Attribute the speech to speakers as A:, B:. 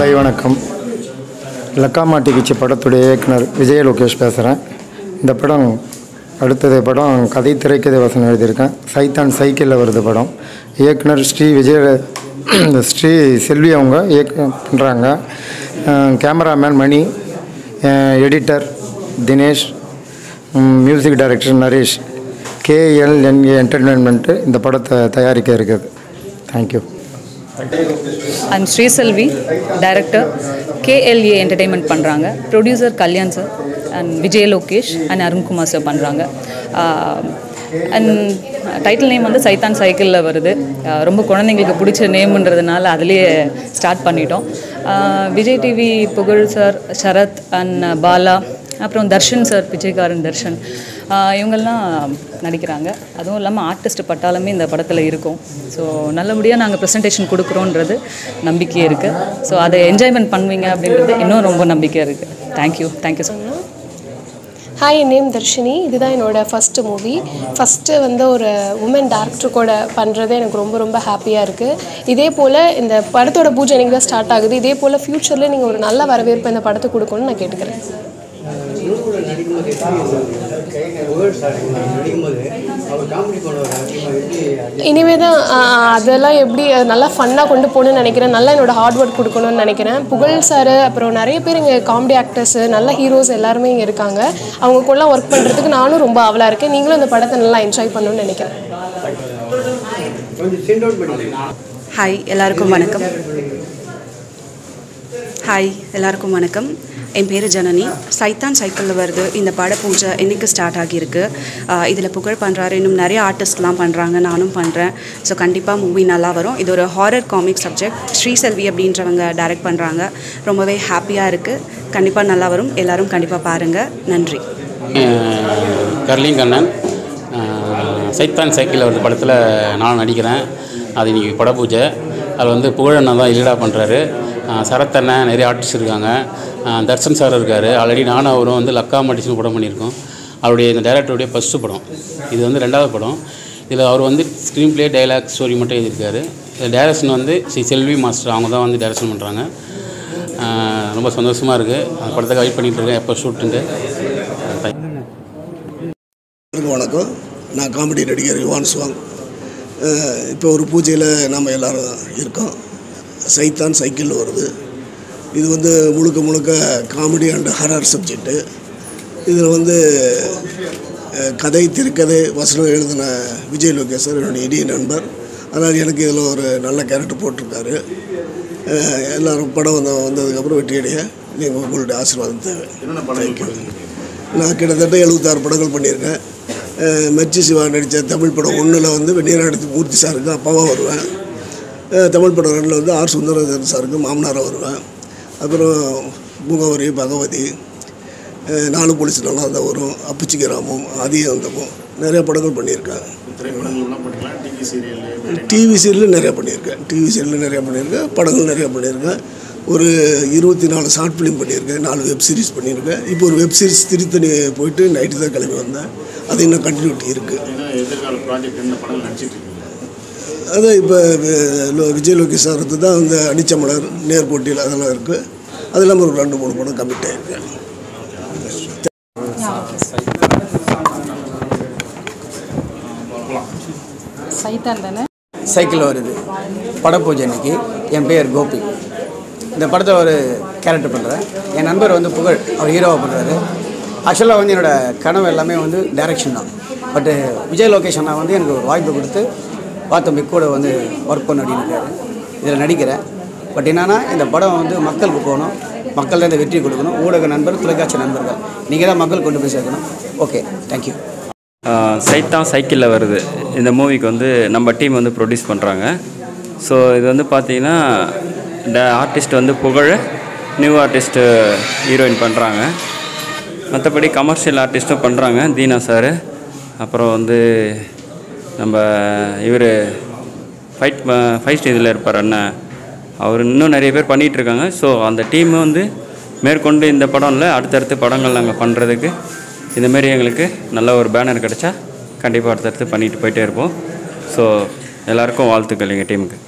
A: Hi வணக்கம். லக்காமாட்டி கிச்சி படத்துடைய இயக்குனர் விஜய லோகேஷ் பேசுகிறேன் இந்த படம் அடுத்தது படம் கதை திரைக்கதை வசனம் எழுதியிருக்கேன். சைத்தான் சைக்கிளில் வருது படம். இயக்குனர் ஸ்ரீ விஜய ஸ்ரீ செல்வி அவங்க இயக்க பண்ணுறாங்க cameraman Mani editor Dinesh music director Naresh. KLNA entertainment இந்த படத்தை தயாரிக்க இருக்குது. Thank you
B: I'm Sriselvi director KLA entertainment பண்ணுறாங்க producer Kalyan sir and Vijay Lokesh and Arunkumar sir பண்ணுறாங்க அண்ட் டைட்டில் நேம் வந்து சைத்தான் சைக்கிளில் வருது. Uh, ரொம்ப குழந்தைங்களுக்கு பிடிச்ச நேம்ன்றதுனால அதுலேயே ஸ்டார்ட் பண்ணிட்டோம். Uh, Vijay TV Pugazh sir Sarath and Bala அப்புறம் தர்ஷன் சார் பிச்சைக்காரன் தர்ஷன். இவங்கெல்லாம் நடிக்கிறாங்க. அதுவும் இல்லாமல் ஆர்டிஸ்ட் பட்டாலுமே இந்த படத்தில் இருக்கும். ஸோ நல்லபடியாக நாங்கள் ப்ரெசன்டேஷன் கொடுக்குறோன்றது நம்பிக்கை இருக்குது ஸோ அதை என்ஜாய்மெண்ட் பண்ணுவீங்க அப்படின்றது இன்னும் ரொம்ப நம்பிக்கை இருக்குது thank you thank you so much
C: hi N name Dharshini. இதுதான் என்னோடய ஃபஸ்ட்டு மூவி ஃபஸ்ட்டு வந்து ஒரு உமன் டேரக்டர் கூட பண்ணுறது எனக்கு ரொம்ப ரொம்ப ஹாப்பியாக இருக்குது இதே போல் இந்த படத்தோட பூஜை எனக்கு தான் ஸ்டார்ட் ஆகுது. இதே போல் ஃப்யூச்சரில் நீங்கள் ஒரு நல்ல வரவேற்பு இந்த படத்தை கொடுக்கணும்னு நான் கேட்டுக்கிறேன். இனிமே தான் அதெல்லாம் எப்படி நல்லா ஃபன்னாக கொண்டு போகணும்னு நினைக்கிறேன். நல்லா என்னோட ஹார்ட் ஒர்க் கொடுக்கணும்னு நினைக்கிறேன். புகழ் சார் அப்புறம் நிறைய பேர் இங்கே காமெடி ஆக்டர்ஸு நல்ல ஹீரோஸ் எல்லாருமே இங்கே இருக்காங்க. அவங்க கூட ஒர்க் பண்ணுறதுக்கு நானும் ரொம்ப ஆவலாக இருக்கேன். நீங்களும் இந்த படத்தை நல்லா என்ஜாய் பண்ணணும்னு நினைக்கிறேன்.
D: ஹாய் எல்லாருக்கும் வணக்கம். ஹாய் எல்லாருக்கும் வணக்கம். என் பேர் ஜனனி. சைத்தான் சைக்கிளில் வருது. இந்த பட பூஜை இன்னைக்கு ஸ்டார்ட் ஆகியிருக்கு. இதில் புகழ் பண்ணுறாரு இன்னும் நிறைய ஆர்டிஸ்ட்லாம் பண்ணுறாங்க நானும் பண்ணுறேன் ஸோ கண்டிப்பாக மூவி நல்லா வரும். இது ஒரு ஹாரர் காமிக் சப்ஜெக்ட் ஸ்ரீசெல்வி அப்படின்றவங்க டைரக்ட் பண்ணுறாங்க ரொம்பவே ஹாப்பியாக இருக்குது கண்டிப்பாக நல்லா வரும். எல்லோரும் கண்டிப்பாக பாருங்கள் நன்றி.
E: கர்லிங்கண்ணன் கண்ணன். சைத்தான் சைக்கிளில் ஒரு படத்தில். நான் நடிக்கிறேன். அது இன்றைக்கி பட பூஜை அதில் வந்து புகழண்ணன் தான் லீடாக பண்ணுறாரு சரத்தண்ணன் நிறைய ஆர்டிஸ்ட் இருக்காங்க. தர்ஷன் சார் இருக்கார். ஆல்ரெடி நானும் அவரும் வந்து லக்கா மடிச்சுன்னு படம் பண்ணியிருக்கோம். அவருடைய இந்த டைரக்டருடைய ஃபஸ்ட்டு படம். இது வந்து ரெண்டாவது படம். இதில் அவர் வந்து ஸ்க்ரீன் ப்ளே டைலாக் ஸ்டோரி மட்டும் எழுதியிருக்காரு. டைரக்ஷன் வந்து ஸ்ரீ செல்வி மாஸ்டர் அவங்க தான் வந்து டைரக்ஷன் பண்ணுறாங்க ரொம்ப சந்தோஷமாக இருக்குது அந்த படத்துக்கு வெயிட் பண்ணிகிட்டு இருக்கேன். எப்போ
F: ஷூட்டுண்டு வணக்கம். நான் காமெடி நடிகர் யுவான் சுவாங். இப்போ ஒரு பூஜையில் நம்ம எல்லாரும் இருக்கோம். சைத்தான் சைக்கிள் வருது இது வந்து முழுக்க முழுக்க காமெடி அண்ட் ஹரர் சப்ஜெக்ட்டு இதில் வந்து கதை திரைக்கதை வசனம் எழுதின விஜய் லோகேஷ் சார் என்னுடைய இனிய நண்பர். அதனால் எனக்கு இதில் ஒரு நல்ல கேரக்டர் போட்டிருக்காரு. எல்லாரும் படம் வந்த வந்ததுக்கப்புறம் வெற்றியடைய நீங்கள் உங்களுடைய ஆசீர்வாதம் தேவை. நான் கிட்டத்தட்ட எழுபத்தாறு படங்கள் பண்ணியிருக்கேன். அஹ் மெர்ச்சி சிவா நடித்த தமிழ் படம் ஒன்றில் வந்து வெந்நீராடத்து மூர்த்தி சாருக்கு அப்பாவாக வருவேன். தமிழ் படம் ரெண்டில் வந்து ஆர் சுந்தரராஜன் சாருக்கு மாமனாராக வருவேன். அப்புறம் முகவரி பகவதி நாலு போலீஸ் நல்லா இருந்தால் வரும். அப்புச்சி கிராமம் ஆதியந்தமும் நிறைய படங்கள் பண்ணியிருக்கேன். டிவி சீரியல் நிறையா பண்ணியிருக்கேன். டிவி சீரியல் நிறையா பண்ணியிருக்கேன். படங்கள் நிறையா பண்ணியிருக்கேன். ஒரு இருபத்தி நாலு ஷார்ட் ஃபிலிம் பண்ணியிருக்கேன். நாலு வெப் சீரிஸ் பண்ணியிருக்கேன். இப்போ ஒரு வெப் சீரிஸ் திருத்தணி போயிட்டு நைட்டு தான் கிளம்பி வந்தேன். அது இன்னும் கண்டினியூட்டி இருக்குது அதான் இப்போ விஜய் லோகேஷ் சார் தான் அந்த அனிச்சமலர் நேர்கோட்டியில் அதெல்லாம் இருக்குது அது இல்லாமல் ஒரு ரெண்டு மூணு படம்
B: சைத்தான் தானே?
G: சைக்கிள் வருது. படப்பூஜை அன்னைக்கு. என் பேர் கோபி. இந்த படத்தை ஒரு கேரக்டர் பண்ணுறேன் என் நண்பர் வந்து புகழ். அவர் ஹீரோவாக பண்ணுறாரு ஆக்சுவலாக வந்து என்னோடய கனவு எல்லாமே வந்து டைரக்ஷன் தான். பட்டு uh, விஜய் லோகேஷ் வந்து எனக்கு ஒரு வாய்ப்பு கொடுத்து வாத்தம்பி கூட வந்து ஒர்க் பண்ண அப்படின்னு இருக்காரு. இதில் நடிக்கிறேன். பட் என்னென்னா இந்த படம் வந்து மக்களுக்கு போகணும். மக்கள் தான் இந்த வெற்றி கொடுக்கணும். ஊடக நண்பர் தொலைக்காட்சி நண்பர்கள். நீங்கள் தான் மக்கள் கொண்டு போய் சேர்க்கணும். ஓகே தேங்க்யூ
H: சைத்தான் சைக்கிளில் வருது. இந்த மூவிக்கு வந்து நம்ம டீம் வந்து ப்ரொடியூஸ் பண்ணுறாங்க ஸோ இது வந்து பார்த்தீங்கன்னா இந்த ஆர்டிஸ்ட் வந்து புகழ் நியூ ஆர்டிஸ்ட்டு ஹீரோயின் பண்ணுறாங்க மற்றபடி கமர்ஷியல் ஆர்டிஸ்ட்டும் பண்ணுறாங்க தீனா சார் அப்புறம் வந்து நம்ம இவர் ஃபைட் ஃபைட் இதில் இருப்பார் அண்ணன் அவர் இன்னும் நிறைய பேர் பண்ணிகிட்ருக்காங்க ஸோ அந்த டீம் வந்து மேற்கொண்டு இந்த படம்ல அடுத்தடுத்து படங்கள் நாங்கள் பண்ணுறதுக்கு இந்தமாரி எங்களுக்கு நல்ல ஒரு பேனர் கிடச்சா கண்டிப்பாக அடுத்தடுத்து பண்ணிட்டு போயிட்டே இருப்போம். ஸோ எல்லாருக்கும் வாழ்த்துக்கள் எங்கள் டீமுக்கு